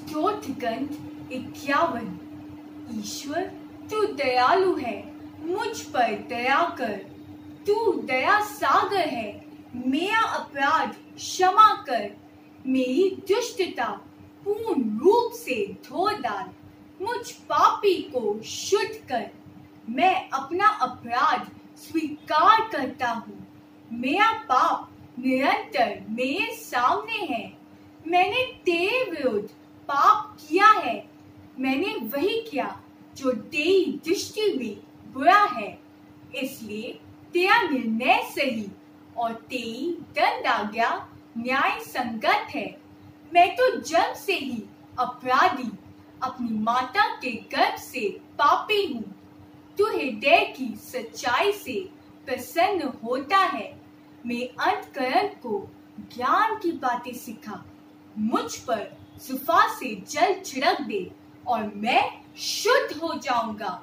स्तोत्रगंध इक्यावन। ईश्वर, तू दयालु है, मुझ पर दया कर। तू दया सागर है, मेरा अपराध क्षमा कर। मेरी दुष्टता पूर्ण रूप से धो डाल। मुझ पापी को शुद्ध कर। मैं अपना अपराध स्वीकार करता हूँ। मेरा पाप निरंतर मेरे सामने है। मैंने तेरे विरुद्ध पाप किया है। मैंने वही किया जो तेरी दृष्टि में बुरा है। इसलिए तेरा निर्णय सही और तेरी दंड आज्ञा न्याय संगत है। मैं तो जन्म से ही अपराधी, अपनी माता के गर्भ से पापी हूँ। तू हृदय की सच्चाई से प्रसन्न होता है। मैं अंतकरण को ज्ञान की बातें सिखा। मुझ पर सुफा से जल छिड़क दे और मैं शुद्ध हो जाऊँगा।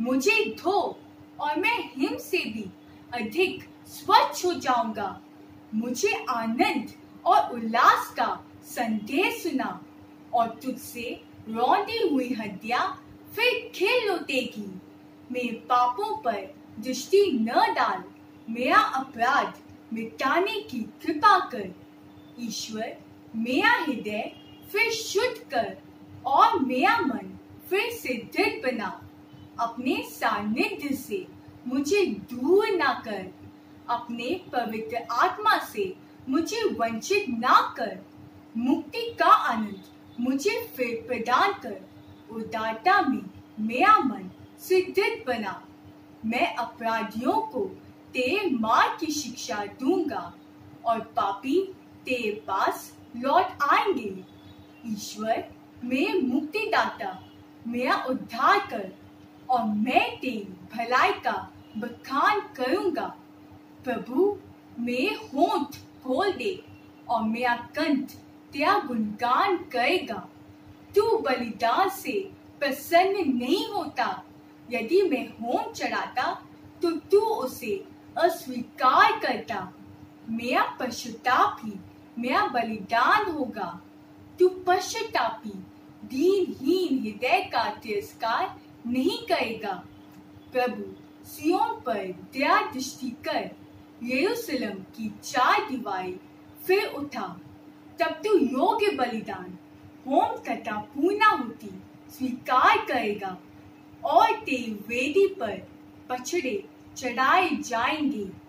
मुझे धो और मैं हिम से भी अधिक स्वच्छ हो जाऊँगा। मुझे आनंद और उल्लास का संदेश सुना और तुझसे रौंदी हुई हड्डियाँ फिर खेल लौटेगी। मेरे पापों पर दृष्टि न डाल। मेरा अपराध मिटाने की कृपा कर। ईश्वर, मेरा हृदय फिर शुद्ध कर और मेरा मन फिर से दृढ़ बना। अपने सानिध्य से मुझे दूर ना कर। अपने पवित्र आत्मा से मुझे वंचित ना कर। मुक्ति का आनंद मुझे फिर प्रदान कर। उदारता में मेरा मन सिद्धित बना। मैं अपराधियों को तेरे मार की शिक्षा दूँगा और पापी तेरे पास लौट आएँगे। ईश्वर मेरे मुक्तिदाता, मेरा उद्धार कर और मैं तेरी भलाई का बखान करूँगा। प्रभु मेरे होंठ खोल दे और मेरा कंठ तेरा गुणगान करेगा। तू बलिदान से प्रसन्न नहीं होता। यदि मैं होम चढ़ाता तो तू उसे अस्वीकार करता। मेरा पश्चाताप ही मेरा बलिदान होगा। तू पश्चातापी, दीनहीन हृदय का तिरस्कार नहीं करेगा। प्रभु, सियोन पर दया दृष्टि कर, यरूशलेम की चार दीवारें फिर उठा। तब तू योग्य बलिदान, होम तथा पूर्णा होती, स्वीकार करेगा और तेरी वेदी पर पछड़े चढ़ाए जाएँगे।